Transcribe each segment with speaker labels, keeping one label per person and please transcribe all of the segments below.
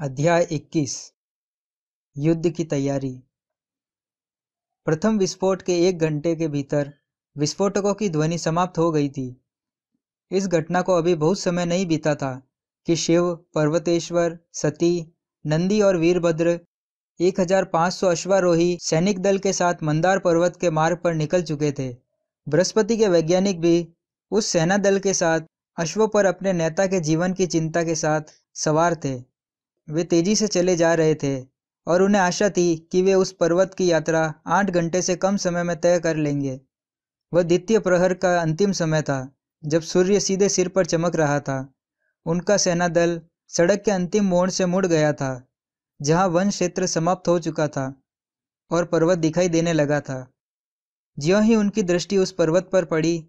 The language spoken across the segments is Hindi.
Speaker 1: अध्याय 21 युद्ध की तैयारी। प्रथम विस्फोट के एक घंटे के भीतर विस्फोटकों की ध्वनि समाप्त हो गई थी। इस घटना को अभी बहुत समय नहीं बीता था कि शिव, पर्वतेश्वर, सती, नंदी और वीरभद्र 1500 अश्वारोही सैनिक दल के साथ मंदार पर्वत के मार्ग पर निकल चुके थे। बृहस्पति के वैज्ञानिक भी उस सेना दल के साथ अश्वों पर अपने नेता के जीवन की चिंता के साथ सवार थे। वे तेज़ी से चले जा रहे थे और उन्हें आशा थी कि वे उस पर्वत की यात्रा आठ घंटे से कम समय में तय कर लेंगे। वह द्वितीय प्रहर का अंतिम समय था, जब सूर्य सीधे सिर पर चमक रहा था। उनका सेना दल सड़क के अंतिम मोड़ से मुड़ गया था, जहाँ वन क्षेत्र समाप्त हो चुका था और पर्वत दिखाई देने लगा था। ज्यों ही उनकी दृष्टि उस पर्वत पर पड़ी,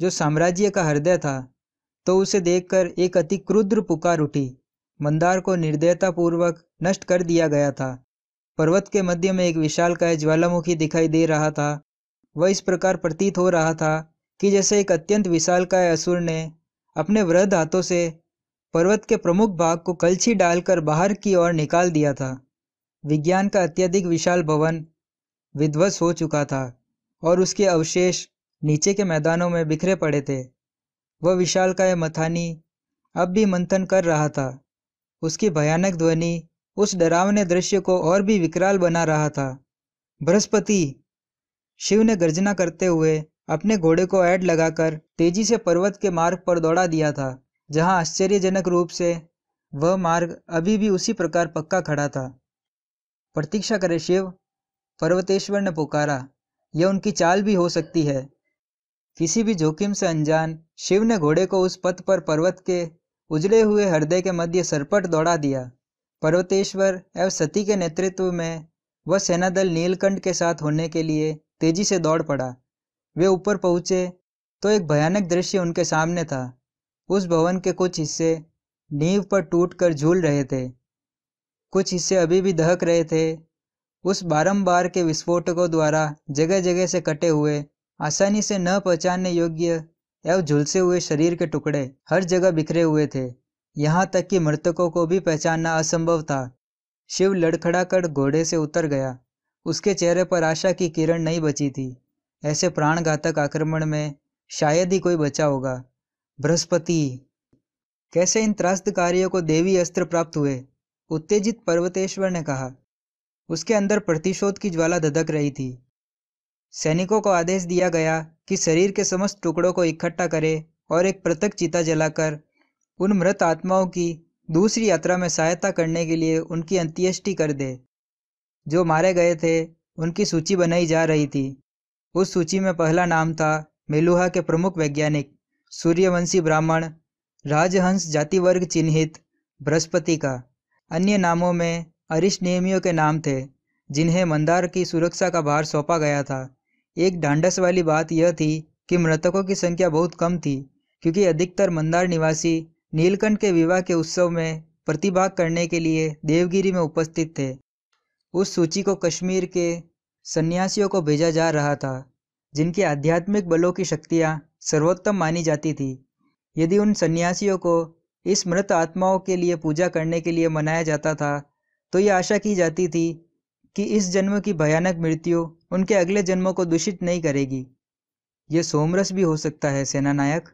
Speaker 1: जो साम्राज्य का हृदय था तो उसे देखकर एक अति क्रुद्र पुकार उठी। मंदार को निर्दयतापूर्वक नष्ट कर दिया गया था। पर्वत के मध्य में एक विशाल विशालकाय ज्वालामुखी दिखाई दे रहा था। वह इस प्रकार प्रतीत हो रहा था कि जैसे एक अत्यंत विशालकाय असुर ने अपने वृद्ध हाथों से पर्वत के प्रमुख भाग को कलछी डालकर बाहर की ओर निकाल दिया था। विज्ञान का अत्यधिक विशाल भवन विध्वस्त हो चुका था और उसके अवशेष नीचे के मैदानों में बिखरे पड़े थे। वह विशाल विशालकाय मथानी अब भी मंथन कर रहा था। उसकी भयानक ध्वनि उस डरावने दृश्य को और भी विकराल बना रहा था। बृहस्पति, शिव ने गर्जना करते हुए अपने घोड़े को ऐड लगाकर तेज़ी से पर्वत के मार्ग पर दौड़ा दिया था, जहाँ आश्चर्यजनक रूप से वह मार्ग अभी भी उसी प्रकार पक्का खड़ा था। प्रतीक्षा करे शिव, पर्वतेश्वर ने पुकारा, यह उनकी चाल भी हो सकती है। किसी भी जोखिम से अनजान शिव ने घोड़े को उस पथ पर पर्वत के उजड़े हुए हृदय के मध्य सरपट दौड़ा दिया। पर्वतेश्वर एवं सती के नेतृत्व में वह सेना दल नीलकंठ के साथ होने के लिए तेज़ी से दौड़ पड़ा। वे ऊपर पहुँचे तो एक भयानक दृश्य उनके सामने था। उस भवन के कुछ हिस्से नींव पर टूटकर झूल रहे थे। कुछ हिस्से अभी भी दहक रहे थे। उस बारंबार के विस्फोटकों द्वारा जगह जगह से कटे हुए आसानी से न पहचानने योग्य एवं झुलसे हुए शरीर के टुकड़े हर जगह बिखरे हुए थे। यहाँ तक कि मृतकों को भी पहचानना असंभव था। शिव लड़खड़ाकर घोड़े से उतर गया। उसके चेहरे पर आशा की किरण नहीं बची थी। ऐसे प्राणघातक आक्रमण में शायद ही कोई बचा होगा। बृहस्पति, कैसे इन त्रास्तकारियों को देवी अस्त्र प्राप्त हुए? उत्तेजित पर्वतेश्वर ने कहा। उसके अंदर प्रतिशोध की ज्वाला धधक रही थी। सैनिकों को आदेश दिया गया कि शरीर के समस्त टुकड़ों को इकट्ठा करे और एक पृथक चिता जलाकर उन मृत आत्माओं की दूसरी यात्रा में सहायता करने के लिए उनकी अंत्येष्टि कर दे। जो मारे गए थे, उनकी सूची बनाई जा रही थी। उस सूची में पहला नाम था मेलुहा के प्रमुख वैज्ञानिक, सूर्यवंशी ब्राह्मण, राजहंस जाति वर्ग चिन्हित, बृहस्पति का। अन्य नामों में अरिश नियमियों के नाम थे, जिन्हें मंदार की सुरक्षा का भार सौंपा गया था। एक ढांढस वाली बात यह थी कि मृतकों की संख्या बहुत कम थी, क्योंकि अधिकतर मंदार निवासी नीलकंठ के विवाह के उत्सव में प्रतिभाग करने के लिए देवगिरी में उपस्थित थे। उस सूची को कश्मीर के सन्यासियों को भेजा जा रहा था, जिनकी आध्यात्मिक बलों की शक्तियाँ सर्वोत्तम मानी जाती थी। यदि उन सन्यासियों को इस मृत आत्माओं के लिए पूजा करने के लिए मनाया जाता था तो यह आशा की जाती थी कि इस जन्म की भयानक मृत्यु उनके अगले जन्मों को दूषित नहीं करेगी। यह सोमरस भी हो सकता है, सेनानायक।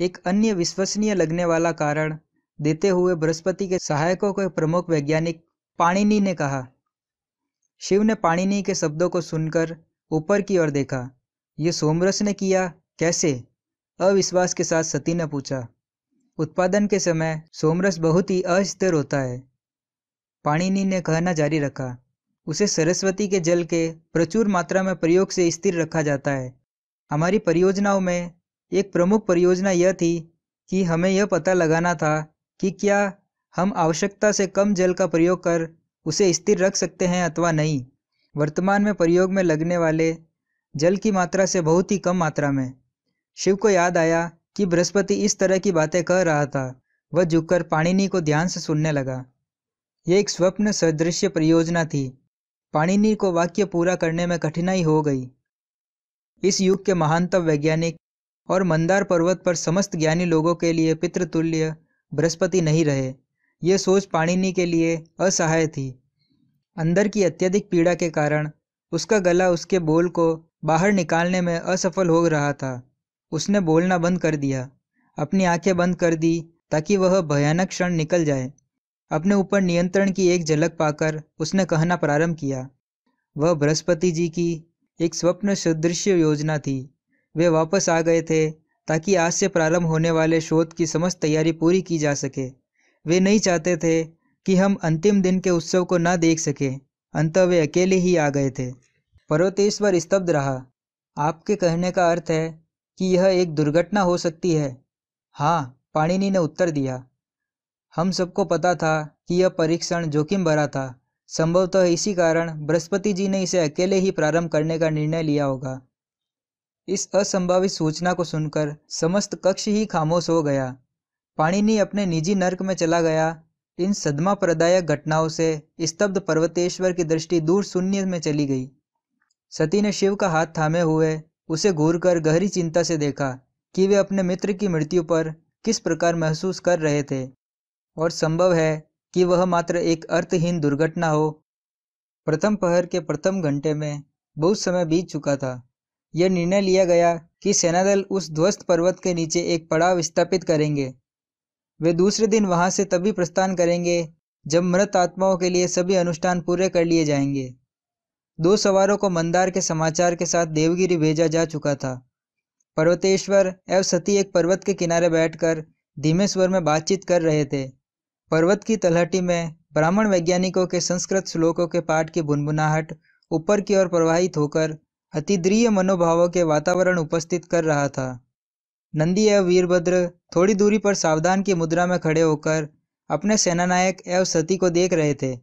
Speaker 1: एक अन्य विश्वसनीय लगने वाला कारण देते हुए बृहस्पति के सहायकों के प्रमुख वैज्ञानिक पाणिनि ने कहा। शिव ने पाणिनि के शब्दों को सुनकर ऊपर की ओर देखा। यह सोमरस ने किया कैसे? अविश्वास के साथ सती ने पूछा। उत्पादन के समय सोमरस बहुत ही अस्थिर होता है। पाणिनि ने कहना जारी रखा। उसे सरस्वती के जल के प्रचुर मात्रा में प्रयोग से स्थिर रखा जाता है। हमारी परियोजनाओं में एक प्रमुख परियोजना यह थी कि हमें यह पता लगाना था कि क्या हम आवश्यकता से कम जल का प्रयोग कर उसे स्थिर रख सकते हैं अथवा नहीं। वर्तमान में प्रयोग में लगने वाले जल की मात्रा से बहुत ही कम मात्रा में। शिव को याद आया कि बृहस्पति इस तरह की बातें कह रहा था। वह झुककर पाणिनि को ध्यान से सुनने लगा। यह एक स्वप्न सदृश्य परियोजना थी। पाणिनि को वाक्य पूरा करने में कठिनाई हो गई। इस युग के महानतम वैज्ञानिक और मंदार पर्वत पर समस्त ज्ञानी लोगों के लिए पितृतुल्य बृहस्पति नहीं रहे। यह सोच पाणिनि के लिए असहाय थी। अंदर की अत्यधिक पीड़ा के कारण उसका गला उसके बोल को बाहर निकालने में असफल हो रहा था। उसने बोलना बंद कर दिया। अपनी आँखें बंद कर दी ताकि वह भयानक क्षण निकल जाए। अपने ऊपर नियंत्रण की एक झलक पाकर उसने कहना प्रारंभ किया। वह बृहस्पति जी की एक स्वप्न सदृश्य योजना थी। वे वापस आ गए थे ताकि आज से प्रारंभ होने वाले शोध की समस्त तैयारी पूरी की जा सके। वे नहीं चाहते थे कि हम अंतिम दिन के उत्सव को न देख सके। अंत वे अकेले ही आ गए थे। पर्वतेश्वर स्तब्ध रहा। आपके कहने का अर्थ है कि यह एक दुर्घटना हो सकती है। हाँ पाणिनि ने उत्तर दिया। हम सबको पता था कि यह परीक्षण जोखिम भरा था। संभवतः इसी कारण बृहस्पति जी ने इसे अकेले ही प्रारंभ करने का निर्णय लिया होगा। इस असंभावित सूचना को सुनकर समस्त कक्ष ही खामोश हो गया। पाणिनि अपने निजी नर्क में चला गया। इन सदमा प्रदायक घटनाओं से स्तब्ध पर्वतेश्वर की दृष्टि दूर शून्य में चली गई। सती ने शिव का हाथ थामे हुए उसे घूर कर गहरी चिंता से देखा कि वे अपने मित्र की मृत्यु पर किस प्रकार महसूस कर रहे थे। और संभव है कि वह मात्र एक अर्थहीन दुर्घटना हो। प्रथम पहर के प्रथम घंटे में बहुत समय बीत चुका था। यह निर्णय लिया गया कि सेनादल उस ध्वस्त पर्वत के नीचे एक पड़ाव स्थापित करेंगे। वे दूसरे दिन वहाँ से तभी प्रस्थान करेंगे जब मृत आत्माओं के लिए सभी अनुष्ठान पूरे कर लिए जाएँगे। दो सवारों को मंदार के समाचार के साथ देवगिरी भेजा जा चुका था। पर्वतेश्वर एवं सती एक पर्वत के किनारे बैठकर धीमे स्वर में बातचीत कर रहे थे। पर्वत की तलहटी में ब्राह्मण वैज्ञानिकों के संस्कृत श्लोकों के पाठ की बुनबुनाहट, ऊपर की ओर प्रवाहित होकर अतिद्रीय मनोभावों के वातावरण उपस्थित कर रहा था। नंदी एवं वीरभद्र थोड़ी दूरी पर सावधान की मुद्रा में खड़े होकर अपने सेनानायक एवं सती को देख रहे थे।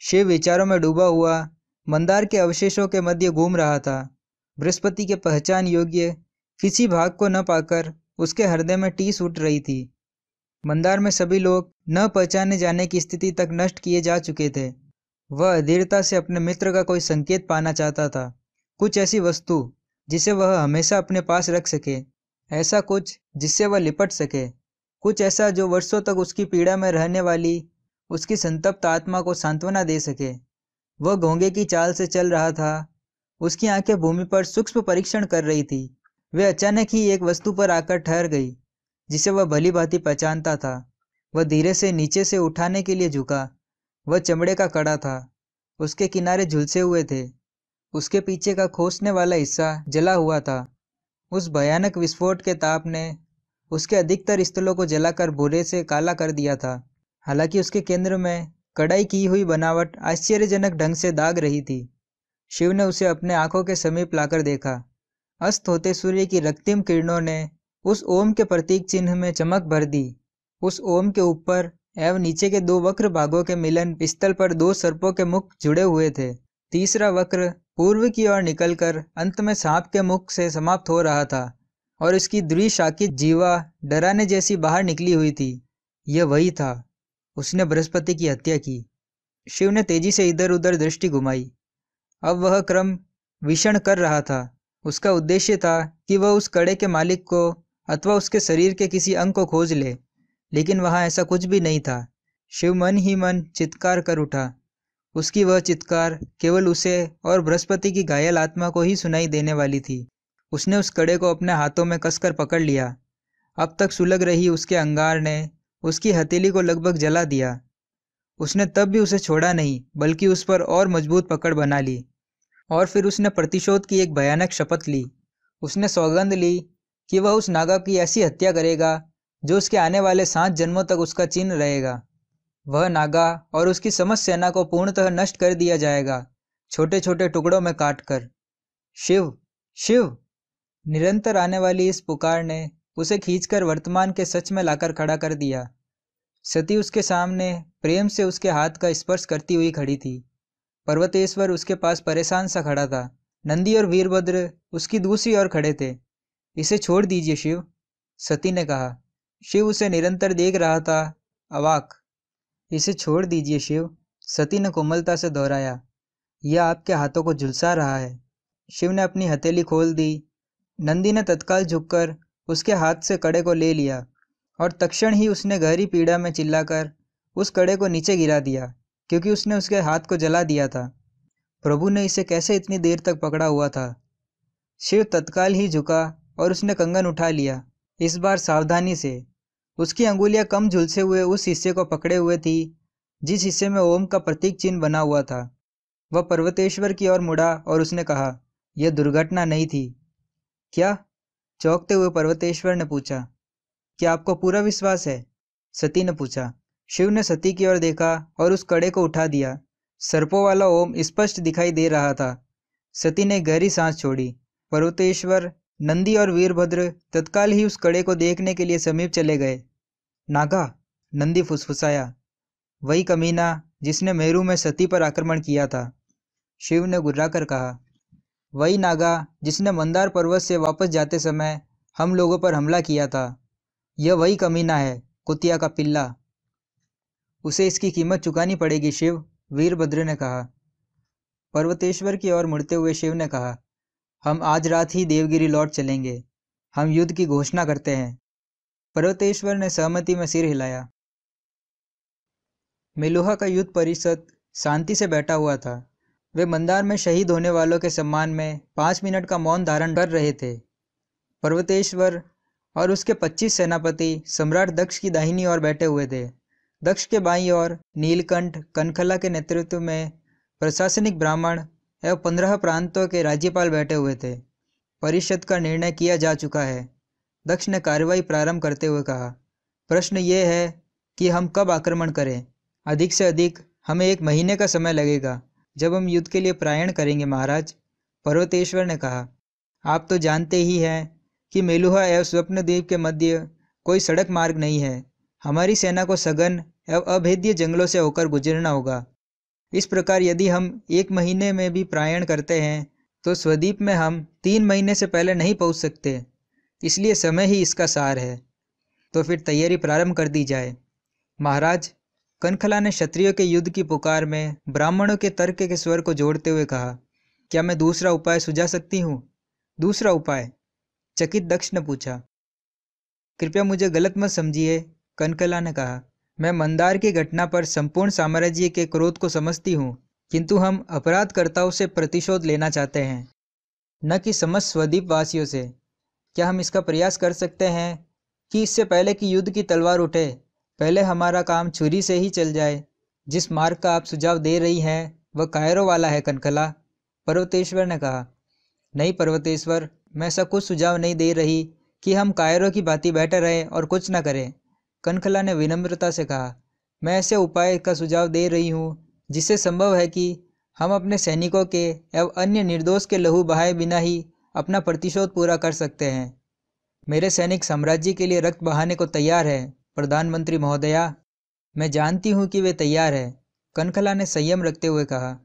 Speaker 1: शिव विचारों में डूबा हुआ, मंदार के अवशेषों के मध्य घूम रहा था। बृहस्पति के पहचान योग्य किसी भाग को न पाकर उसके हृदय में टीस उठ रही थी। मंदार में सभी लोग न पहचाने जाने की स्थिति तक नष्ट किए जा चुके थे। वह अधीरता से अपने मित्र का कोई संकेत पाना चाहता था। कुछ ऐसी वस्तु, जिसे वह हमेशा अपने पास रख सके, ऐसा कुछ, जिससे वह लिपट सके। कुछ ऐसा जो वर्षों तक उसकी पीड़ा में रहने वाली, उसकी संतप्त आत्मा को सांत्वना दे सके। वह घोंगे की चाल से चल रहा था। उसकी आँखें भूमि पर सूक्ष्म परीक्षण कर रही थी। वे अचानक ही एक वस्तु पर आकर ठहर गई। जिसे वह भली भांति पहचानता था। वह धीरे से नीचे से उठाने के लिए झुका। वह चमड़े का कड़ा था। उसके किनारे झुलसे हुए थे। उसके पीछे का खोसने वाला हिस्सा जला हुआ था। उस भयानक विस्फोट के ताप ने उसके अधिकतर स्थलों को जलाकर भूरे से काला कर दिया था। हालाँकि उसके केंद्र में कड़ाई की हुई बनावट आश्चर्यजनक ढंग से दाग रही थी। शिव ने उसे अपने आँखों के समीप लाकर देखा। अस्त होते सूर्य की रक्तिम किरणों ने उस ओम के प्रतीक चिन्ह में चमक भर दी। उस ओम के ऊपर एवं नीचे के दो वक्र भागों के मिलन पिस्तल पर दो सर्पों के मुख जुड़े हुए थे। तीसरा वक्र पूर्व की ओर निकलकर अंत में सांप के मुख से समाप्त हो रहा था और इसकी द्विशाखित जीवा डराने जैसी बाहर निकली हुई थी। यह वही था। उसने बृहस्पति की हत्या की। शिव ने तेज़ी से इधर उधर दृष्टि घुमाई। अब वह क्रम विषण कर रहा था। उसका उद्देश्य था कि वह उस कड़े के मालिक को अथवा उसके शरीर के किसी अंग को खोज ले, लेकिन वहाँ ऐसा कुछ भी नहीं था। शिव मन ही मन चित्कार कर उठा। उसकी वह चित्कार केवल उसे और बृहस्पति की घायल आत्मा को ही सुनाई देने वाली थी। उसने उस कड़े को अपने हाथों में कसकर पकड़ लिया। अब तक सुलग रही उसके अंगार ने उसकी हथेली को लगभग जला दिया। उसने तब भी उसे छोड़ा नहीं, बल्कि उस पर और मज़बूत पकड़ बना ली। और फिर उसने प्रतिशोध की एक भयानक शपथ ली। उसने सौगंध ली कि वह उस नागा की ऐसी हत्या करेगा, जो उसके आने वाले सात जन्मों तक उसका चिन्ह रहेगा। वह नागा और उसकी समस्त सेना को पूर्णतः नष्ट कर दिया जाएगा छोटे छोटे टुकड़ों में काटकर। शिव शिव! निरंतर आने वाली इस पुकार ने उसे खींचकर वर्तमान के सच में लाकर खड़ा कर दिया। सती उसके सामने प्रेम से उसके हाथ का स्पर्श करती हुई खड़ी थी। पर्वतेश्वर उसके पास परेशान सा खड़ा था। नंदी और वीरभद्र उसकी दूसरी ओर खड़े थे। इसे छोड़ दीजिए, शिव। सती ने कहा। शिव उसे निरंतर देख रहा था। अवाक। इसे छोड़ दीजिए, शिव। सती ने कोमलता से दोहराया। यह आपके हाथों को झुलसा रहा है। शिव ने अपनी हथेली खोल दी। नंदी ने तत्काल झुककर उसके हाथ से कड़े को ले लिया और तक्षण ही उसने गहरी पीड़ा में चिल्लाकर उस कड़े को नीचे गिरा दिया, क्योंकि उसने उसके हाथ को जला दिया था। प्रभु ने इसे कैसे इतनी देर तक पकड़ा हुआ था? शिव तत्काल ही झुका और उसने कंगन उठा लिया। इस बार सावधानी से। उसकी अंगुलियाँ कम झुलसे हुए उस हिस्से को पकड़े हुए थी, जिस हिस्से में ओम का प्रतीक चिन्ह बना हुआ था। वह पर्वतेश्वर की ओर मुड़ा और उसने कहा, यह दुर्घटना नहीं थी। क्या? चौंकते हुए पर्वतेश्वर ने पूछा। क्या आपको पूरा विश्वास है? सती ने पूछा। शिव ने सती की ओर देखा और उस कड़े को उठा दिया। सर्पों वाला ओम स्पष्ट दिखाई दे रहा था। सती ने गहरी सांस छोड़ी। पर्वतेश्वर नंदी और वीरभद्र तत्काल ही उस कड़े को देखने के लिए समीप चले गए। नागा, नंदी फुसफुसाया। वही कमीना जिसने मेरू में सती पर आक्रमण किया था। शिव ने गुर्राकर कहा, वही नागा जिसने मंदार पर्वत से वापस जाते समय हम लोगों पर हमला किया था, यह वही कमीना है, कुतिया का पिल्ला। उसे इसकी कीमत चुकानी पड़ेगी, शिव, वीरभद्र ने कहा। पर्वतेश्वर की ओर मुड़ते हुए शिव ने कहा हम आज रात ही देवगिरी लौट चलेंगे। हम युद्ध की घोषणा करते हैं। पर्वतेश्वर ने सहमति में सिर हिलाया। मेलुहा का युद्ध परिषद शांति से बैठा हुआ था। वे मंदार में शहीद होने वालों के सम्मान में पाँच मिनट का मौन धारण कर रहे थे। पर्वतेश्वर और उसके पच्चीस सेनापति सम्राट दक्ष की दाहिनी ओर बैठे हुए थे। दक्ष के बाईं ओर नीलकंठ कनखला के नेतृत्व में प्रशासनिक ब्राह्मण एवं पंद्रह प्रांतों के राज्यपाल बैठे हुए थे। परिषद का निर्णय किया जा चुका है दक्ष ने कार्रवाई प्रारंभ करते हुए कहा। प्रश्न ये है कि हम कब आक्रमण करें? अधिक से अधिक हमें एक महीने का समय लगेगा। जब हम युद्ध के लिए प्रायण करेंगे महाराज, पर्वतेश्वर ने कहा। आप तो जानते ही हैं कि मेलुहा एवं स्वप्नद्वीप के मध्य कोई सड़क मार्ग नहीं है। हमारी सेना को सघन एवं अभेद्य जंगलों से होकर गुजरना होगा। इस प्रकार यदि हम एक महीने में भी प्रायण करते हैं तो स्वदीप में हम तीन महीने से पहले नहीं पहुँच सकते। इसलिए समय ही इसका सार है। तो फिर तैयारी प्रारंभ कर दी जाए। महाराज, कनखला ने क्षत्रियो के युद्ध की पुकार में ब्राह्मणों के तर्क के स्वर को जोड़ते हुए कहा, क्या मैं दूसरा उपाय सुझा सकती हूँ? दूसरा उपाय? चकित दक्ष ने पूछा। कृपया मुझे गलत मत समझिए कनकला ने कहा। मैं मंदार की घटना पर संपूर्ण साम्राज्य के क्रोध को समझती हूँ, किंतु हम अपराधकर्ताओं से प्रतिशोध लेना चाहते हैं। न कि समस्त स्वदीप वासियों से। क्या हम इसका प्रयास कर सकते हैं कि इससे पहले कि युद्ध की तलवार उठे, पहले हमारा काम छुरी से ही चल जाए, जिस मार्ग का आप सुझाव दे रही हैं, वह कायरों वाला है कनकला पर्वतेश्वर ने कहा। नहीं पर्वतेश्वर, मैं ऐसा कुछ सुझाव नहीं दे रही कि हम कायरों की भांति बैठे रहें और कुछ न करें। कनखला ने विनम्रता से कहा, मैं ऐसे उपाय का सुझाव दे रही हूँ, जिससे संभव है कि हम अपने सैनिकों के एवं अन्य निर्दोष के लहू बहाए बिना ही अपना प्रतिशोध पूरा कर सकते हैं। मेरे सैनिक साम्राज्य के लिए रक्त बहाने को तैयार है। प्रधानमंत्री महोदया, मैं जानती हूँ कि वे तैयार है, कनखला ने संयम रखते हुए कहा,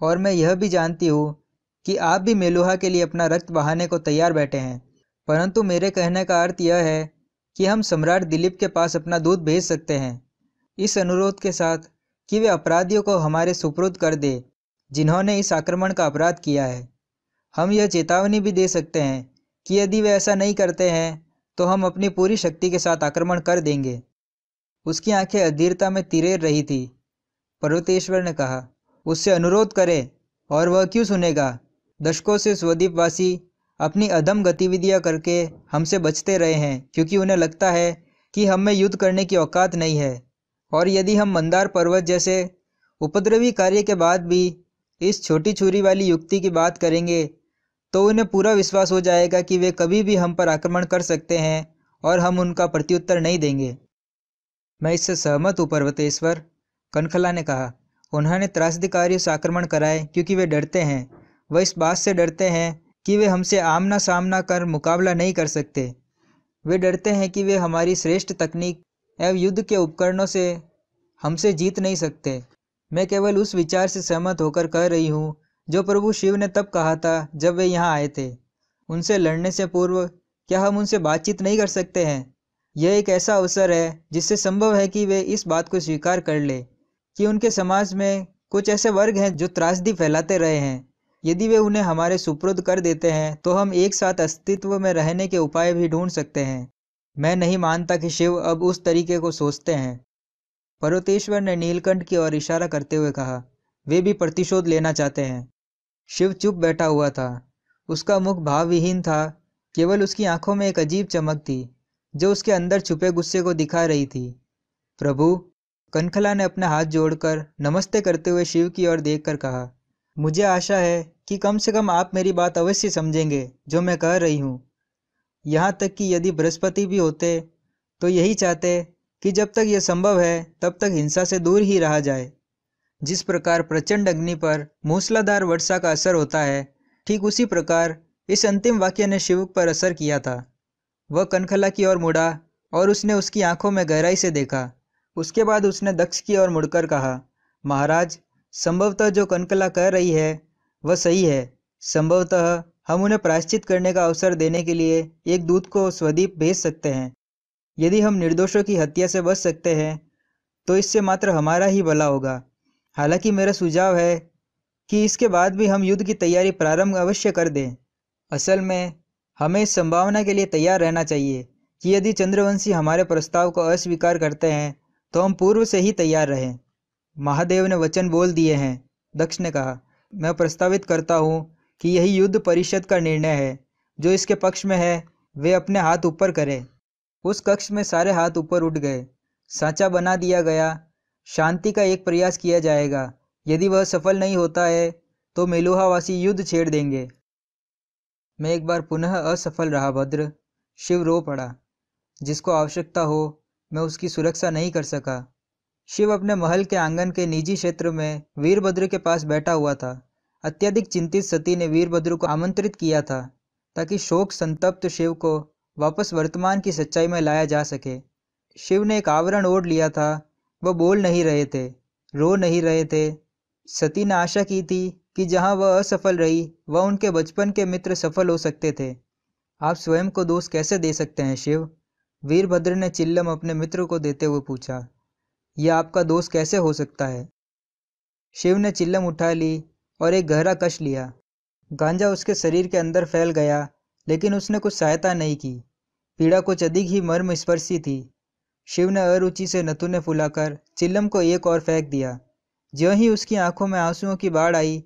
Speaker 1: और मैं यह भी जानती हूँ कि आप भी मेलुहा के लिए अपना रक्त बहाने को तैयार बैठे हैं। परंतु मेरे कहने का अर्थ यह है कि हम सम्राट दिलीप के पास अपना दूध भेज सकते हैं। इस अनुरोध के साथ कि वे अपराधियों को हमारे सुपुर्द कर दे, जिन्होंने इस आक्रमण का अपराध किया है। हम यह चेतावनी भी दे सकते हैं कि यदि वे ऐसा नहीं करते हैं तो हम अपनी पूरी शक्ति के साथ आक्रमण कर देंगे। उसकी आँखें अधीरता में तिरेर रही थी। पर्वतेश्वर ने कहा, उससे अनुरोध करे और वह क्यों सुनेगा? दशकों से स्वदीपवासी अपनी अधम गतिविधियाँ करके हमसे बचते रहे हैं, क्योंकि उन्हें लगता है कि हम में युद्ध करने की औकात नहीं है। और यदि हम मंदार पर्वत जैसे उपद्रवी कार्य के बाद भी इस छोटी छुरी वाली युक्ति की बात करेंगे तो उन्हें पूरा विश्वास हो जाएगा कि वे कभी भी हम पर आक्रमण कर सकते हैं और हम उनका प्रत्युत्तर नहीं देंगे। मैं इससे सहमत हूँ, पर्वतेश्वर, कनखला ने कहा। उन्होंने त्रासदिकारियों से आक्रमण कराए, क्योंकि वे डरते हैं। वह इस बात से डरते हैं कि वे हमसे आमना सामना कर मुकाबला नहीं कर सकते। वे डरते हैं कि वे हमारी श्रेष्ठ तकनीक एवं युद्ध के उपकरणों से हमसे जीत नहीं सकते। मैं केवल उस विचार से सहमत होकर कह रही हूँ, जो प्रभु शिव ने तब कहा था जब वे यहाँ आए थे। उनसे लड़ने से पूर्व क्या हम उनसे बातचीत नहीं कर सकते हैं? यह एक ऐसा अवसर है जिससे संभव है कि वे इस बात को स्वीकार कर ले कि उनके समाज में कुछ ऐसे वर्ग हैं जो त्रासदी फैलाते रहे हैं। यदि वे उन्हें हमारे सुपुर्द कर देते हैं तो हम एक साथ अस्तित्व में रहने के उपाय भी ढूंढ सकते हैं। मैं नहीं मानता कि शिव अब उस तरीके को सोचते हैं। पर्वतेश्वर ने नीलकंठ की ओर इशारा करते हुए कहा, वे भी प्रतिशोध लेना चाहते हैं। शिव चुप बैठा हुआ था। उसका मुख भावविहीन था, केवल उसकी आँखों में एक अजीब चमक थी, जो उसके अंदर छुपे गुस्से को दिखा रही थी। प्रभु, कनखला ने अपने हाथ जोड़कर नमस्ते करते हुए शिव की ओर देखकर कहा मुझे आशा है कि कम से कम आप मेरी बात अवश्य समझेंगे, जो मैं कह रही हूँ। यहाँ तक कि यदि बृहस्पति भी होते तो यही चाहते कि जब तक यह संभव है, तब तक हिंसा से दूर ही रहा जाए। जिस प्रकार प्रचंड अग्नि पर मूसलाधार वर्षा का असर होता है, ठीक उसी प्रकार इस अंतिम वाक्य ने शिव पर असर किया था। वह कनखला की ओर मुड़ा और उसने उसकी आँखों में गहराई से देखा। उसके बाद उसने दक्ष की ओर मुड़कर कहा, महाराज संभवतः जो कनकला कह रही है, वह सही है। संभवतः हम उन्हें प्रायश्चित करने का अवसर देने के लिए एक दूत को स्वदीप भेज सकते हैं। यदि हम निर्दोषों की हत्या से बच सकते हैं तो इससे मात्र हमारा ही भला होगा। हालाँकि मेरा सुझाव है कि इसके बाद भी हम युद्ध की तैयारी प्रारंभ अवश्य कर दें। असल में, हमें इस संभावना के लिए तैयार रहना चाहिए कि यदि चंद्रवंशी हमारे प्रस्ताव को अस्वीकार करते हैं तो हम पूर्व से ही तैयार रहें। महादेव ने वचन बोल दिए हैं। दक्ष ने कहा, मैं प्रस्तावित करता हूँ कि यही युद्ध परिषद का निर्णय है। जो इसके पक्ष में है, वे अपने हाथ ऊपर करें। उस कक्ष में सारे हाथ ऊपर उठ गए। साँचा बना दिया गया। शांति का एक प्रयास किया जाएगा। यदि वह सफल नहीं होता है तो मेलुहावासी युद्ध छेड़ देंगे। मैं एक बार पुनः असफल रहा, भद्र। शिव रो पड़ा। जिसको आवश्यकता हो, मैं उसकी सुरक्षा नहीं कर सका। शिव अपने महल के आँगन के निजी क्षेत्र में वीरभद्र के पास बैठा हुआ था। अत्यधिक चिंतित सती ने वीरभद्र को आमंत्रित किया था, ताकि शोक संतप्त शिव को वापस वर्तमान की सच्चाई में लाया जा सके। शिव ने एक आवरण ओढ़ लिया था, वह बोल नहीं रहे थे, रो नहीं रहे थे। सती ने आशा की थी कि जहाँ वह असफल रही, वह उनके बचपन के मित्र सफल हो सकते थे। आप स्वयं को दोष कैसे दे सकते हैं शिव? वीरभद्र ने चिल्लम अपने मित्र को देते हुए पूछा। यह आपका दोस्त कैसे हो सकता है? शिव ने चिल्लम उठा ली और एक गहरा कश लिया। गांजा उसके शरीर के अंदर फैल गया, लेकिन उसने कुछ सहायता नहीं की। पीड़ा कुछ अधिक ही मर्म स्पर्शी थी। शिव ने अरुचि से नतुने फुलाकर चिल्लम को एक और फेंक दिया। ज्यों ही उसकी आँखों में आंसुओं की बाढ़ आई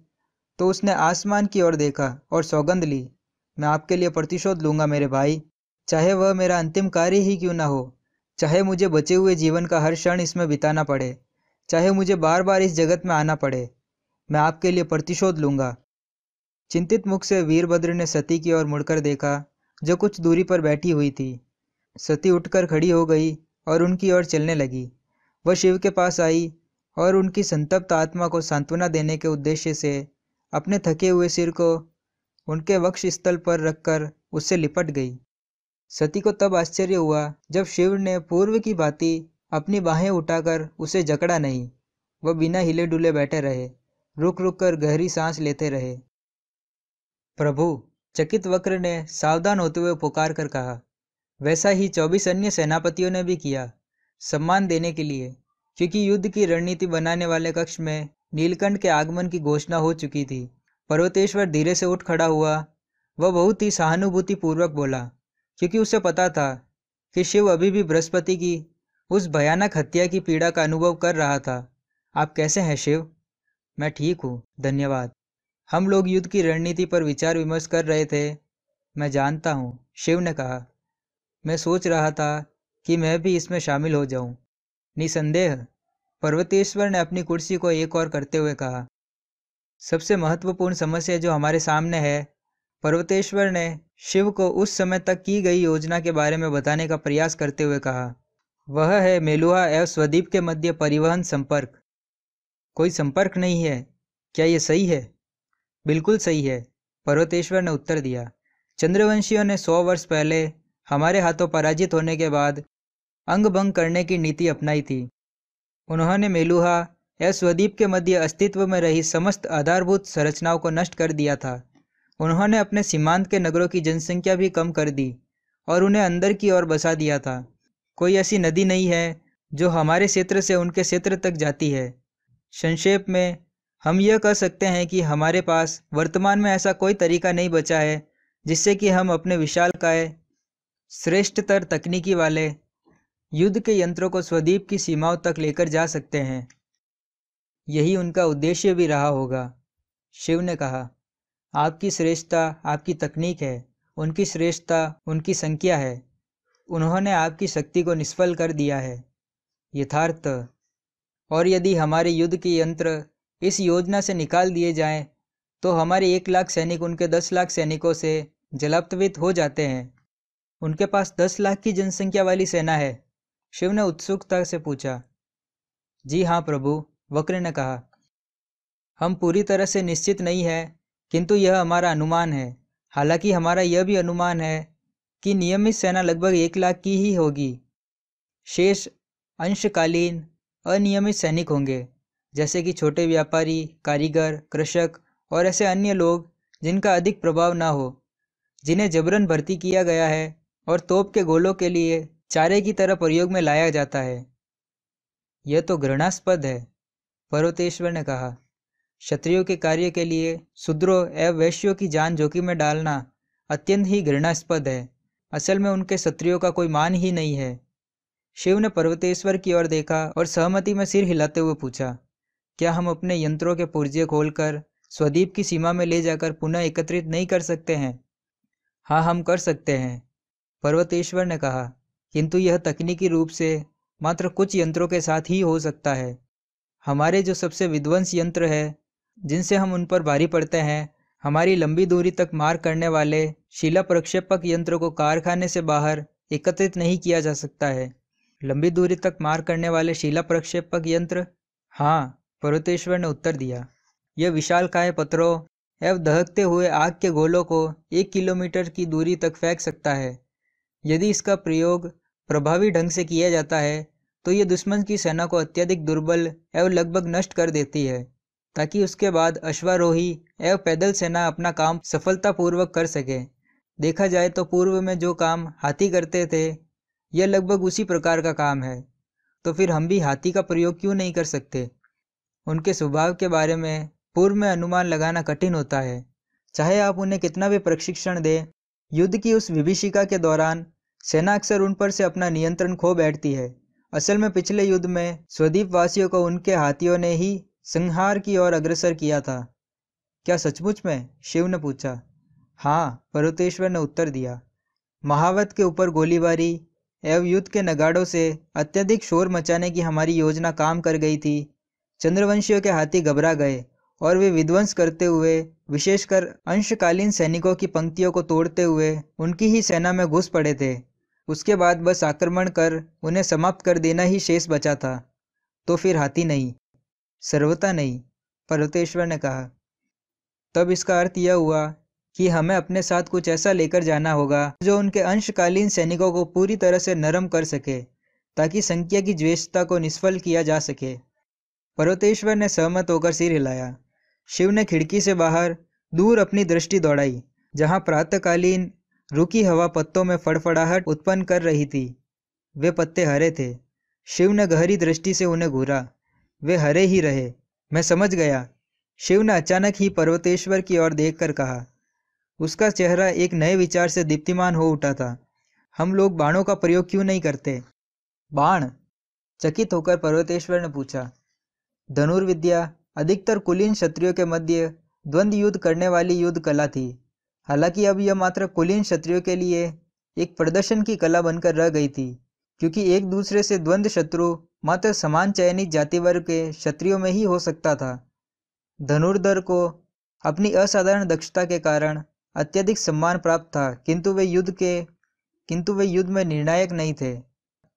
Speaker 1: तो उसने आसमान की ओर देखा और सौगंध ली। मैं आपके लिए प्रतिशोध लूँगा मेरे भाई। चाहे वह मेरा अंतिम कार्य ही क्यों ना हो। चाहे मुझे बचे हुए जीवन का हर क्षण इसमें बिताना पड़े, चाहे मुझे बार बार इस जगत में आना पड़े, मैं आपके लिए प्रतिशोध लूँगा। चिंतित मुख से वीरभद्र ने सती की ओर मुड़कर देखा, जो कुछ दूरी पर बैठी हुई थी। सती उठकर खड़ी हो गई और उनकी ओर चलने लगी। वह शिव के पास आई और उनकी संतप्त आत्मा को सांत्वना देने के उद्देश्य से अपने थके हुए सिर को उनके वक्ष स्थल पर रखकर उससे लिपट गई। सती को तब आश्चर्य हुआ जब शिव ने पूर्व की भांति अपनी बाहें उठाकर उसे जकड़ा नहीं। वह बिना हिले डुले बैठे रहे रुक रुक कर गहरी सांस लेते रहे। प्रभु, चकित वक्र ने सावधान होते हुए पुकार कर कहा, वैसा ही चौबीस अन्य सेनापतियों ने भी किया सम्मान देने के लिए, क्योंकि युद्ध की रणनीति बनाने वाले कक्ष में नीलकंठ के आगमन की घोषणा हो चुकी थी। पर्वतेश्वर धीरे से उठ खड़ा हुआ, वह बहुत ही सहानुभूति पूर्वक बोला क्योंकि उसे पता था कि शिव अभी भी बृहस्पति की उस भयानक हत्या की पीड़ा का अनुभव कर रहा था। आप कैसे हैं शिव? मैं ठीक हूँ, धन्यवाद। हम लोग युद्ध की रणनीति पर विचार विमर्श कर रहे थे। मैं जानता हूँ, शिव ने कहा। मैं सोच रहा था कि मैं भी इसमें शामिल हो जाऊँ। निसंदेह, पर्वतेश्वर ने अपनी कुर्सी को एक और करते हुए कहा। सबसे महत्वपूर्ण समस्या जो हमारे सामने है पर्वतेश्वर ने शिव को उस समय तक की गई योजना के बारे में बताने का प्रयास करते हुए कहा, वह है मेलुहा एवं स्वदीप के मध्य परिवहन संपर्क। कोई संपर्क नहीं है। क्या यह सही है? बिल्कुल सही है। पर्वतेश्वर ने उत्तर दिया, चंद्रवंशियों ने सौ वर्ष पहले हमारे हाथों पराजित होने के बाद अंग भंग करने की नीति अपनाई थी। उन्होंने मेलुहा या स्वदीप के मध्य अस्तित्व में रही समस्त आधारभूत संरचनाओं को नष्ट कर दिया था। उन्होंने अपने सीमांत के नगरों की जनसंख्या भी कम कर दी और उन्हें अंदर की ओर बसा दिया था। कोई ऐसी नदी नहीं है जो हमारे क्षेत्र से उनके क्षेत्र तक जाती है। संक्षेप में, हम यह कह सकते हैं कि हमारे पास वर्तमान में ऐसा कोई तरीका नहीं बचा है जिससे कि हम अपने विशाल काय, श्रेष्ठतर तकनीकी वाले युद्ध के यंत्रों को स्वदीप की सीमाओं तक लेकर जा सकते हैं। यही उनका उद्देश्य भी रहा होगा, शिव ने कहा। आपकी श्रेष्ठता आपकी तकनीक है उनकी श्रेष्ठता उनकी संख्या है उन्होंने आपकी शक्ति को निष्फल कर दिया है। यथार्थ। और यदि हमारे युद्ध के यंत्र इस योजना से निकाल दिए जाएँ, तो हमारे एक लाख सैनिक उनके दस लाख सैनिकों से जलाप्तवित हो जाते हैं। उनके पास दस लाख की जनसंख्या वाली सेना है शिव ने उत्सुकता से पूछा। जी हाँ प्रभु वक्र ने कहा हम पूरी तरह से निश्चित नहीं है किंतु यह हमारा अनुमान है। हालाँकि हमारा यह भी अनुमान है कि नियमित सेना लगभग एक लाख की ही होगी। शेष अंशकालीन अनियमित सैनिक होंगे, जैसे कि छोटे व्यापारी, कारीगर, कृषक और ऐसे अन्य लोग जिनका अधिक प्रभाव ना हो, जिन्हें जबरन भर्ती किया गया है और तोप के गोलों के लिए चारे की तरह प्रयोग में लाया जाता है। यह तो घृणास्पद है पर्वतेश्वर ने कहा। क्षत्रियों के कार्य के लिए शूद्रों एवं वैश्यों की जान जोखिम में डालना अत्यंत ही घृणास्पद है। असल में उनके क्षत्रियों का कोई मान ही नहीं है। शिव ने पर्वतेश्वर की ओर देखा और सहमति में सिर हिलाते हुए पूछा, क्या हम अपने यंत्रों के पुर्जे खोलकर स्वदीप की सीमा में ले जाकर पुनः एकत्रित नहीं कर सकते हैं? हाँ हम कर सकते हैं, पर्वतेश्वर ने कहा, किंतु यह तकनीकी रूप से मात्र कुछ यंत्रों के साथ ही हो सकता है। हमारे जो सबसे विध्वंस यंत्र है जिनसे हम उन पर भारी पड़ते हैं, हमारी लंबी दूरी तक मार करने वाले शिला प्रक्षेपक यंत्र को कारखाने से बाहर एकत्रित नहीं किया जा सकता है। लंबी दूरी तक मार करने वाले शिला प्रक्षेपक यंत्र? हाँ पर्वतेश्वर ने उत्तर दिया। यह विशाल काय पत्थरों एवं दहकते हुए आग के गोलों को एक किलोमीटर की दूरी तक फेंक सकता है। यदि इसका प्रयोग प्रभावी ढंग से किया जाता है तो ये दुश्मन की सेना को अत्यधिक दुर्बल एवं लगभग नष्ट कर देती है। ताकि उसके बाद अश्वारोही एवं पैदल सेना अपना काम सफलतापूर्वक कर सके। देखा जाए तो पूर्व में जो काम हाथी करते थे, यह लगभग उसी प्रकार का काम है। तो फिर हम भी हाथी का प्रयोग क्यों नहीं कर सकते? उनके स्वभाव के बारे में पूर्व में अनुमान लगाना कठिन होता है। चाहे आप उन्हें कितना भी प्रशिक्षण दें, युद्ध की उस विभीषिका के दौरान सेना अक्सर उन पर से अपना नियंत्रण खो बैठती है। असल में पिछले युद्ध में स्वदीप वासियों को उनके हाथियों ने ही संहार की ओर अग्रसर किया था। क्या सचमुच में? शिव ने पूछा। हाँ पर्वतेश्वर ने उत्तर दिया। महावत के ऊपर गोलीबारी एवं युद्ध के नगाड़ों से अत्यधिक शोर मचाने की हमारी योजना काम कर गई थी। चंद्रवंशियों के हाथी घबरा गए और वे विध्वंस करते हुए, विशेषकर अंशकालीन सैनिकों की पंक्तियों को तोड़ते हुए, उनकी ही सेना में घुस पड़े थे। उसके बाद बस आक्रमण कर उन्हें समाप्त कर देना ही शेष बचा था। तो फिर हाथी नहीं। सर्वता नहीं पर्वतेश्वर ने कहा। तब इसका अर्थ यह हुआ कि हमें अपने साथ कुछ ऐसा लेकर जाना होगा, जो उनके अंशकालीन सैनिकों को पूरी तरह से नरम कर सके, ताकि संख्या की ज्वेष्ठता को निष्फल किया जा सके। पर्वतेश्वर ने सहमत होकर सिर हिलाया। शिव ने खिड़की से बाहर दूर अपनी दृष्टि दौड़ाई, जहाँ प्रातःकालीन रुकी हवा पत्तों में फड़फड़ाहट उत्पन्न कर रही थी। वे पत्ते हरे थे। शिव ने गहरी दृष्टि से उन्हें घूरा। वे हरे ही रहे। मैं समझ गया। शिव ने अचानक ही पर्वतेश्वर की ओर देखकर कहा, उसका चेहरा एक नए विचार से दीप्तिमान हो उठा था। हम लोग बाणों का प्रयोग क्यों नहीं करते? बाण? चकित होकर पर्वतेश्वर ने पूछा, धनुर्विद्या, अधिकतर कुलीन क्षत्रियों के मध्य द्वंद युद्ध करने वाली युद्ध कला थी। हालाँकि अब यह मात्र कुलीन क्षत्रियों के लिए एक प्रदर्शन की कला बनकर रह गई थी। क्योंकि एक दूसरे से द्वंद शत्रु मात्र समान चयनित जाति वर्ग के क्षत्रियों में ही हो सकता था। धनुर्धर को अपनी असाधारण दक्षता के कारण अत्यधिक सम्मान प्राप्त था, किंतु वे युद्ध के, किंतु वे युद्ध में निर्णायक नहीं थे।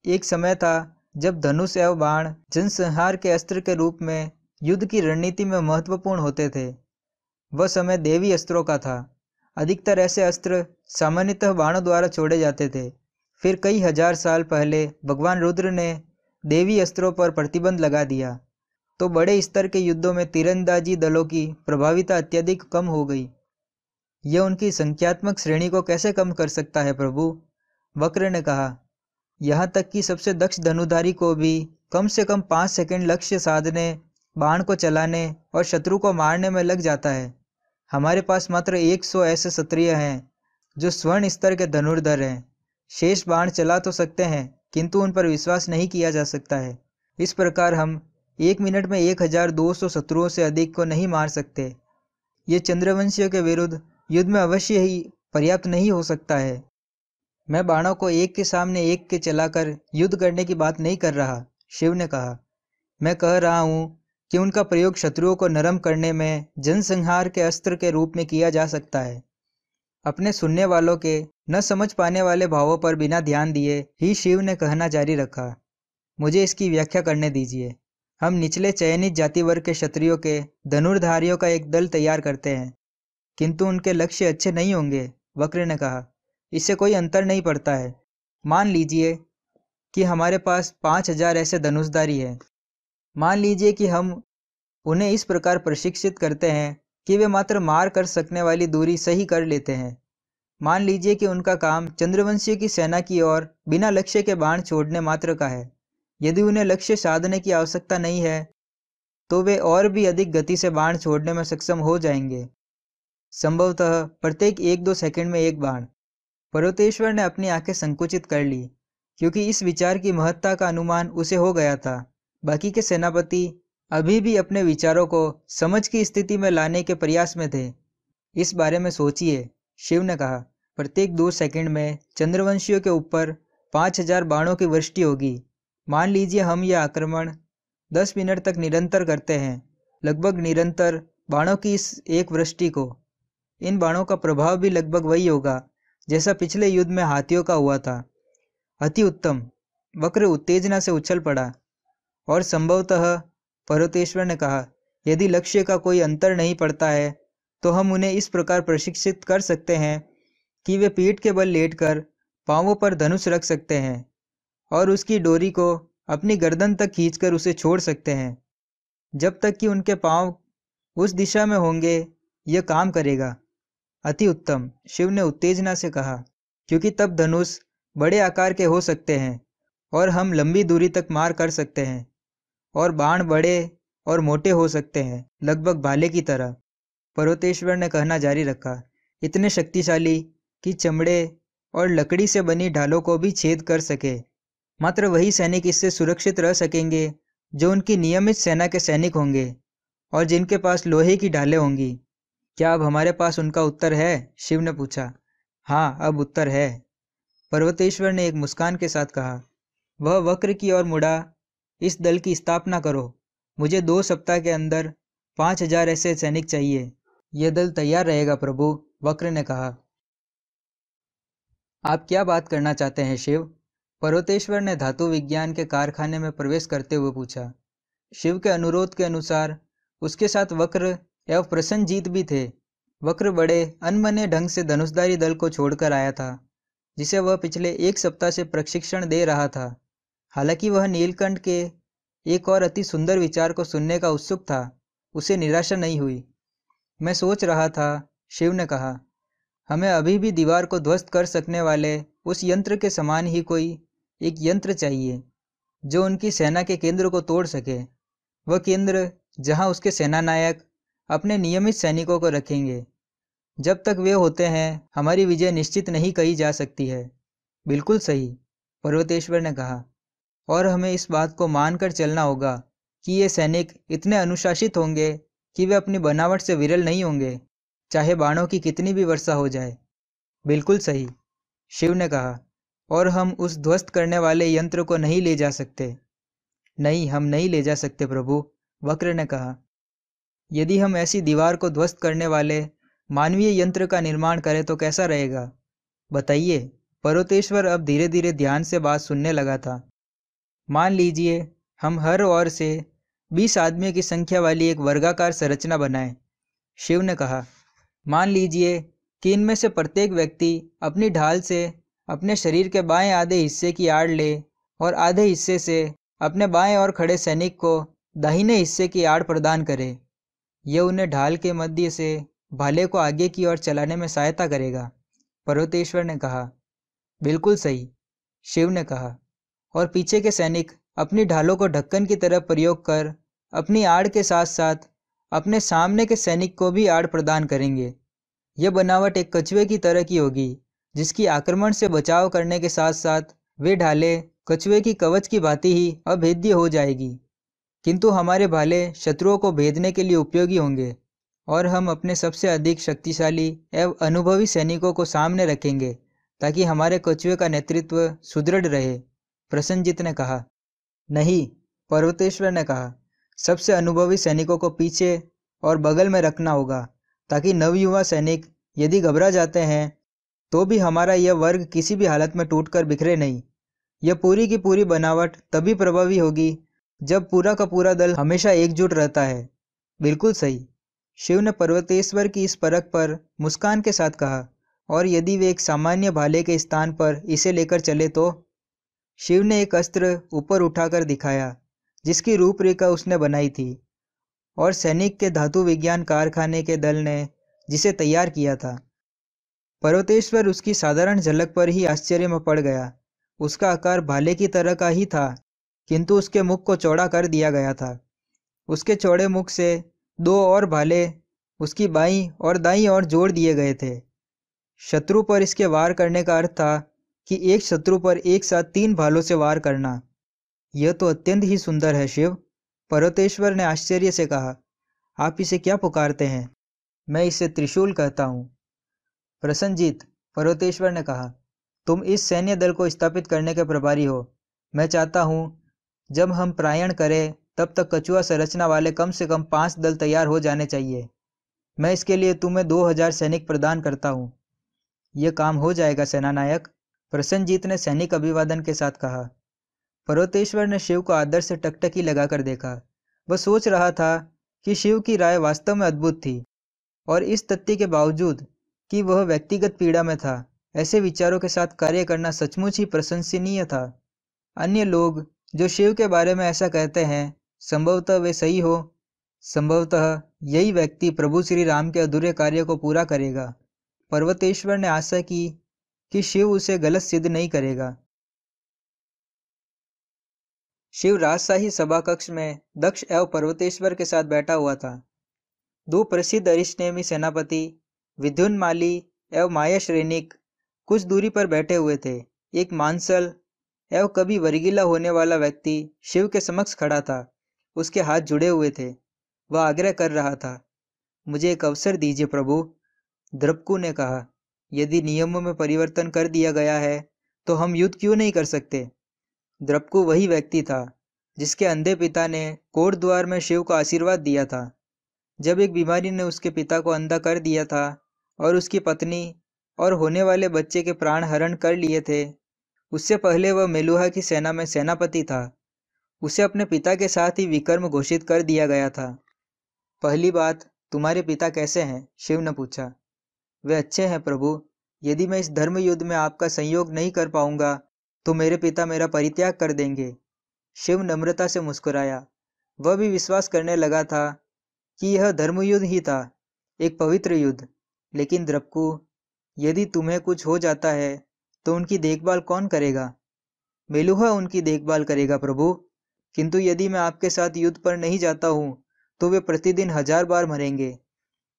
Speaker 1: एक समय था जब धनुष एवं बाण जनसंहार के अस्त्र के रूप में युद्ध की रणनीति में महत्वपूर्ण होते थे। वह समय देवी अस्त्रों का था। अधिकतर ऐसे अस्त्र सामान्यतः बाणों द्वारा छोड़े जाते थे। फिर कई हज़ार साल पहले भगवान रुद्र ने देवी अस्त्रों पर प्रतिबंध लगा दिया। तो बड़े स्तर के युद्धों में तीरंदाजी दलों की प्रभाविता अत्यधिक कम हो गई। यह उनकी संख्यात्मक श्रेणी को कैसे कम कर सकता है प्रभु? वक्र ने कहा, यहाँ तक कि सबसे दक्ष धनुधारी को भी कम से कम पाँच सेकंड लक्ष्य साधने, बाण को चलाने और शत्रु को मारने में लग जाता है। हमारे पास मात्र एक सौ ऐसे क्षत्रिय हैं, जो स्वर्ण स्तर के धनुर्धर हैं। शेष बाण चला तो सकते हैं, किंतु उन पर विश्वास नहीं किया जा सकता है। इस प्रकार हम एक मिनट में एक हज़ार दो सौ शत्रुओं से अधिक को नहीं मार सकते। ये चंद्रवंशियों के विरुद्ध युद्ध में अवश्य ही पर्याप्त नहीं हो सकता है। मैं बाणों को एक के सामने एक के चलाकर युद्ध करने की बात नहीं कर रहा, शिव ने कहा। मैं कह रहा हूँ कि उनका प्रयोग शत्रुओं को नरम करने में जनसंहार के अस्त्र के रूप में किया जा सकता है। अपने सुनने वालों के न समझ पाने वाले भावों पर बिना ध्यान दिए ही शिव ने कहना जारी रखा, मुझे इसकी व्याख्या करने दीजिए। हम निचले चयनित जाति वर्ग के क्षत्रियों के धनुर्धारियों का एक दल तैयार करते हैं। किंतु उनके लक्ष्य अच्छे नहीं होंगे, वक्र ने कहा। इससे कोई अंतर नहीं पड़ता है। मान लीजिए कि हमारे पास पाँच हज़ार ऐसे धनुषधारी हैं। मान लीजिए कि हम उन्हें इस प्रकार प्रशिक्षित करते हैं कि वे मात्र मार कर सकने वाली दूरी सही कर लेते हैं। मान लीजिए कि उनका काम चंद्रवंशी की सेना की ओर बिना लक्ष्य के बाण छोड़ने मात्र का है। यदि उन्हें लक्ष्य साधने की आवश्यकता नहीं है तो वे और भी अधिक गति से बाण छोड़ने में सक्षम हो जाएँगे। संभवतः प्रत्येक एक दो सेकंड में एक बाण। पर्वतेश्वर ने अपनी आँखें संकुचित कर ली, क्योंकि इस विचार की महत्ता का अनुमान उसे हो गया था। बाकी के सेनापति अभी भी अपने विचारों को समझ की स्थिति में लाने के प्रयास में थे। इस बारे में सोचिए। शिव ने कहा, प्रत्येक दो सेकंड में चंद्रवंशियों के ऊपर पाँच हज़ार बाणों की वृष्टि होगी। मान लीजिए हम यह आक्रमण दस मिनट तक निरंतर करते हैं, लगभग निरंतर बाणों की इस एक वृष्टि को। इन बाणों का प्रभाव भी लगभग वही होगा, जैसा पिछले युद्ध में हाथियों का हुआ था। अति उत्तम, वक्र उत्तेजना से उछल पड़ा। और संभवतः पर्वतेश्वर ने कहा, यदि लक्ष्य का कोई अंतर नहीं पड़ता है तो हम उन्हें इस प्रकार प्रशिक्षित कर सकते हैं कि वे पीठ के बल लेटकर पांवों पर धनुष रख सकते हैं और उसकी डोरी को अपनी गर्दन तक खींचकर उसे छोड़ सकते हैं। जब तक कि उनके पाँव उस दिशा में होंगे, यह काम करेगा। अति उत्तम, शिव ने उत्तेजना से कहा, क्योंकि तब धनुष बड़े आकार के हो सकते हैं और हम लंबी दूरी तक मार कर सकते हैं और बाण बड़े और मोटे हो सकते हैं, लगभग भाले की तरह। पर्वतेश्वर ने कहना जारी रखा, इतने शक्तिशाली कि चमड़े और लकड़ी से बनी ढालों को भी छेद कर सके। मात्र वही सैनिक इससे सुरक्षित रह सकेंगे, जो उनकी नियमित सेना के सैनिक होंगे और जिनके पास लोहे की ढालें होंगी। क्या अब हमारे पास उनका उत्तर है? शिव ने पूछा। हाँ अब उत्तर है। पर्वतेश्वर ने एक मुस्कान के साथ कहा। वह वक्र की ओर मुड़ा, इस दल की स्थापना करो। मुझे दो सप्ताह के अंदर पाँच हज़ार ऐसे सैनिक चाहिए। यह दल तैयार रहेगा, प्रभु, वक्र ने कहा। आप क्या बात करना चाहते हैं, शिव? पर्वतेश्वर ने धातु विज्ञान के कारखाने में प्रवेश करते हुए पूछा। शिव के अनुरोध के अनुसार, उसके साथ वक्र एवं प्रसन्नजीत भी थे। वक्र बड़े, अनमने ढंग से धनुषधारी दल को छोड़कर आया था, जिसे वह पिछले एक सप्ताह से प्रशिक्षण दे रहा था। हालाँकि वह नीलकंठ के एक और अति सुंदर विचार को सुनने का उत्सुक था, उसे निराशा नहीं हुई। मैं सोच रहा था, शिव ने कहा, हमें अभी भी दीवार को ध्वस्त कर सकने वाले उस यंत्र के समान ही कोई एक यंत्र चाहिए, जो उनकी सेना के केंद्र को तोड़ सके। वह केंद्र जहाँ उसके सेनानायक अपने नियमित सैनिकों को रखेंगे। जब तक वे होते हैं, हमारी विजय निश्चित नहीं कही जा सकती है। बिल्कुल सही, पर्वतेश्वर ने कहा, और हमें इस बात को मानकर चलना होगा कि ये सैनिक इतने अनुशासित होंगे कि वे अपनी बनावट से विरल नहीं होंगे, चाहे बाणों की कितनी भी वर्षा हो जाए। बिल्कुल सही, शिव ने कहा, और हम उस ध्वस्त करने वाले यंत्र को नहीं ले जा सकते। नहीं, हम नहीं ले जा सकते, प्रभु, वक्र ने कहा। यदि हम ऐसी दीवार को ध्वस्त करने वाले मानवीय यंत्र का निर्माण करें तो कैसा रहेगा? बताइए पर्वतेश्वर अब धीरे धीरे ध्यान से बात सुनने लगा था। मान लीजिए, हम हर ओर से बीस आदमियों की संख्या वाली एक वर्गाकार संरचना बनाएँ। शिव ने कहा, मान लीजिए कि इनमें से प्रत्येक व्यक्ति अपनी ढाल से अपने शरीर के बाएँ आधे हिस्से की आड़ ले और आधे हिस्से से अपने बाएँ और खड़े सैनिक को दाहिने हिस्से की आड़ प्रदान करे। यह उन्हें ढाल के मध्य से भाले को आगे की ओर चलाने में सहायता करेगा। पर्वतेश्वर ने कहा, बिल्कुल सही। शिव ने कहा, और पीछे के सैनिक अपनी ढालों को ढक्कन की तरह प्रयोग कर, अपनी आड़ के साथ साथ अपने सामने के सैनिक को भी आड़ प्रदान करेंगे। यह बनावट एक कछुए की तरह की होगी, जिसकी आक्रमण से बचाव करने के साथ साथ वे ढाले कछुए की कवच की भांति ही अभेद्य हो जाएगी। किंतु हमारे भाले शत्रुओं को भेदने के लिए उपयोगी होंगे, और हम अपने सबसे अधिक शक्तिशाली एवं अनुभवी सैनिकों को सामने रखेंगे, ताकि हमारे कछुए का नेतृत्व सुदृढ़ रहे, प्रसन्नजीत ने कहा। नहीं, पर्वतेश्वर ने कहा, सबसे अनुभवी सैनिकों को पीछे और बगल में रखना होगा, ताकि नवयुवा सैनिक यदि घबरा जाते हैं तो भी हमारा यह वर्ग किसी भी हालत में टूटकर बिखरे नहीं। यह पूरी की पूरी बनावट तभी प्रभावी होगी, जब पूरा का पूरा दल हमेशा एकजुट रहता है। बिल्कुल सही। शिव ने पर्वतेश्वर की इस परख पर मुस्कान के साथ कहा, और यदि वे एक सामान्य भाले के स्थान पर इसे लेकर चले तो? शिव ने एक अस्त्र ऊपर उठाकर दिखाया, जिसकी रूपरेखा उसने बनाई थी, और सैनिक के धातु विज्ञान कारखाने के दल ने जिसे तैयार किया था। पर्वतेश्वर उसकी साधारण झलक पर ही आश्चर्य में पड़ गया। उसका आकार भाले की तरह का ही था, किंतु उसके मुख को चौड़ा कर दिया गया था। उसके चौड़े मुख से दो और भाले, उसकी बाई और दाई और जोड़ दिए गए थे। शत्रु पर इसके वार करने का अर्थ था कि एक शत्रु पर एक साथ तीन भालों से वार करना। यह तो अत्यंत ही सुंदर है शिव। पर्वतेश्वर ने आश्चर्य से कहा, आप इसे क्या पुकारते हैं? मैं इसे त्रिशूल कहता हूँ। प्रसन्नजीत पर्वतेश्वर ने कहा, तुम इस सैन्य दल को स्थापित करने के प्रभारी हो। मैं चाहता हूँ, जब हम प्रायण करें, तब तक कछुआ संरचना वाले कम से कम पाँच दल तैयार हो जाने चाहिए। मैं इसके लिए तुम्हें दो हज़ार सैनिक प्रदान करता हूँ। यह काम हो जाएगा, सेनानायक। प्रसन्नजीत ने सैनिक अभिवादन के साथ कहा। पर्वतेश्वर ने शिव को आदर से टकटकी लगाकर देखा। वह सोच रहा था कि शिव की राय वास्तव में अद्भुत थी और इस तथ्य के बावजूद कि वह व्यक्तिगत पीड़ा में था, ऐसे विचारों के साथ कार्य करना सचमुच ही प्रशंसनीय था। अन्य लोग जो शिव के बारे में ऐसा कहते हैं, संभवतः वे सही हो। संभवतः यही व्यक्ति प्रभु श्री राम के अधूरे कार्य को पूरा करेगा। पर्वतेश्वर ने आशा की कि शिव उसे गलत सिद्ध नहीं करेगा। शिव राजशाही सभा कक्ष में दक्ष एवं पर्वतेश्वर के साथ बैठा हुआ था। दो प्रसिद्ध अरिष्टनेमी सेनापति विद्युन माली एवं माया श्रेनिक कुछ दूरी पर बैठे हुए थे। एक मांसल एवं कभी वर्गीला होने वाला व्यक्ति शिव के समक्ष खड़ा था। उसके हाथ जुड़े हुए थे। वह आग्रह कर रहा था, मुझे एक अवसर दीजिए प्रभु द्रपकू ने कहा। यदि नियमों में परिवर्तन कर दिया गया है तो हम युद्ध क्यों नहीं कर सकते? द्रपकु वही व्यक्ति था, जिसके अंधे पिता ने कोट द्वार में शिव को आशीर्वाद दिया था। जब एक बीमारी ने उसके पिता को अंधा कर दिया था, और उसकी पत्नी और होने वाले बच्चे के प्राण हरण कर लिए थे, उससे पहले वह मेलुहा की सेना में सेनापति था। उसे अपने पिता के साथ ही विकर्म घोषित कर दिया गया था। पहली बात, तुम्हारे पिता कैसे हैं? शिव ने पूछा। वे अच्छे हैं प्रभु। यदि मैं इस धर्म युद्ध में आपका संयोग नहीं कर पाऊँगा तो मेरे पिता मेरा परित्याग कर देंगे। शिव नम्रता से मुस्कुराया। वह भी विश्वास करने लगा था कि यह धर्मयुद्ध ही था, एक पवित्र युद्ध। लेकिन द्रपकु, यदि तुम्हें कुछ हो जाता है तो उनकी देखभाल कौन करेगा? मेलुहा उनकी देखभाल करेगा प्रभु। किंतु यदि मैं आपके साथ युद्ध पर नहीं जाता हूँ तो वे प्रतिदिन हज़ार बार मरेंगे।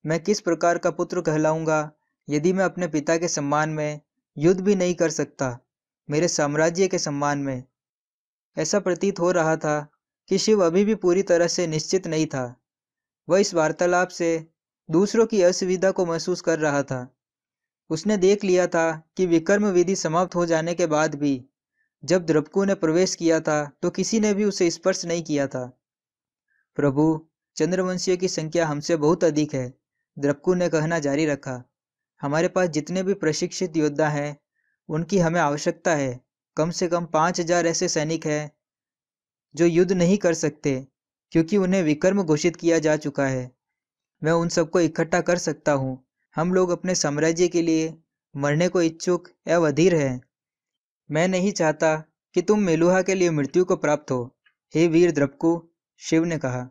Speaker 1: मैं किस प्रकार का पुत्र कहलाऊँगा? यदि मैं अपने पिता के सम्मान में युद्ध भी नहीं कर सकता, मेरे साम्राज्य के सम्मान में। ऐसा प्रतीत हो रहा था कि शिव अभी भी पूरी तरह से निश्चित नहीं था। वह इस वार्तालाप से दूसरों की असुविधा को महसूस कर रहा था। उसने देख लिया था कि विकर्म विधि समाप्त हो जाने के बाद भी जब द्रपकु ने प्रवेश किया था तो किसी ने भी उसे स्पर्श नहीं किया था। प्रभु, चंद्रवंशियों की संख्या हमसे बहुत अधिक है। द्रपकु ने कहना जारी रखा, हमारे पास जितने भी प्रशिक्षित योद्धा हैं, उनकी हमें आवश्यकता है। कम से कम पाँच हज़ार ऐसे सैनिक हैं, जो युद्ध नहीं कर सकते, क्योंकि उन्हें विकर्म घोषित किया जा चुका है। मैं उन सबको इकट्ठा कर सकता हूँ। हम लोग अपने साम्राज्य के लिए मरने को इच्छुक एवं अधीर हैं। मैं नहीं चाहता कि तुम मेलुहा के लिए मृत्यु को प्राप्त हो। हे वीर द्रपकु शिव ने कहा।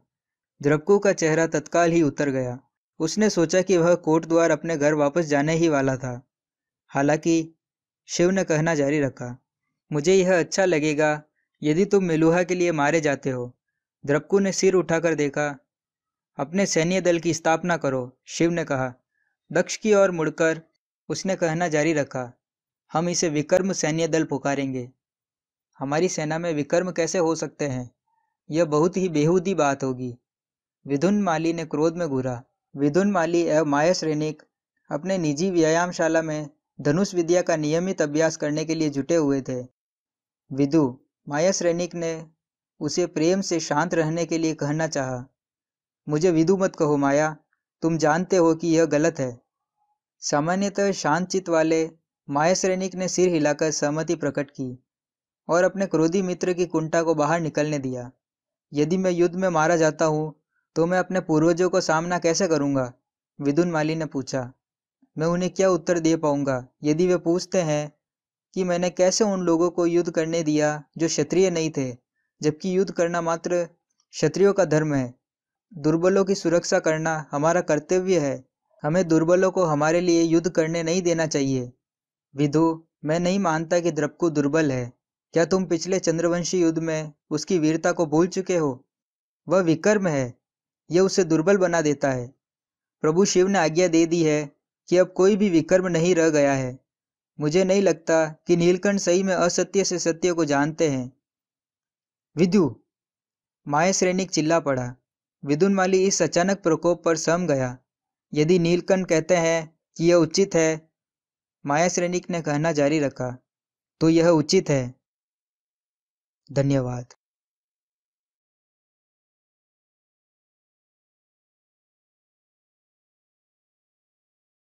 Speaker 1: द्रपकु का चेहरा तत्काल ही उतर गया। उसने सोचा कि वह कोट द्वार अपने घर वापस जाने ही वाला था। हालाँकि शिव ने कहना जारी रखा, मुझे यह अच्छा लगेगा यदि तुम मेलुहा के लिए मारे जाते हो। द्रपकु ने सिर उठाकर देखा, अपने सैन्य दल की स्थापना करो, शिव ने कहा। दक्ष की ओर मुड़कर उसने कहना जारी रखा, हम इसे विक्रम सैन्य दल पुकारेंगे। हमारी सेना में विकर्म कैसे हो सकते हैं? यह बहुत ही बेहूदी बात होगी। विधुन माली ने क्रोध में घूरा विधुन माली एवं माया श्रेणिक अपने निजी व्यायामशाला में धनुष विद्या का नियमित अभ्यास करने के लिए जुटे हुए थे। विदु, माया श्रेणिक ने उसे प्रेम से शांत रहने के लिए कहना चाहा। मुझे विदु मत कहो माया, तुम जानते हो कि यह गलत है। सामान्यतः शांत चित वाले माया श्रेणिक ने सिर हिलाकर सहमति प्रकट की और अपने क्रोधी मित्र की कुंटा को बाहर निकलने दिया। यदि मैं युद्ध में मारा जाता हूँ तो मैं अपने पूर्वजों को सामना कैसे करूँगा? विदुन माली ने पूछा। मैं उन्हें क्या उत्तर दे पाऊँगा? यदि वे पूछते हैं कि मैंने कैसे उन लोगों को युद्ध करने दिया जो क्षत्रिय नहीं थे, जबकि युद्ध करना मात्र क्षत्रियों का धर्म है, दुर्बलों की सुरक्षा करना हमारा कर्तव्य है, हमें दुर्बलों को हमारे लिए युद्ध करने नहीं देना चाहिए। विधु मैं नहीं मानता कि द्रपकु दुर्बल है। क्या तुम पिछले चंद्रवंशी युद्ध में उसकी वीरता को भूल चुके हो? वह विकर्म है। यह उसे दुर्बल बना देता है। प्रभु शिव ने आज्ञा दे दी है कि अब कोई भी विकर्म नहीं रह गया है। मुझे नहीं लगता कि नीलकंठ सही में असत्य से सत्य को जानते हैं। विदु, माया श्रेणिक चिल्ला पड़ा। विदुन माली इस अचानक प्रकोप पर सम गया। यदि नीलकंठ कहते हैं कि यह उचित है, माया श्रेणिक ने कहना जारी रखा तो यह उचित है। धन्यवाद।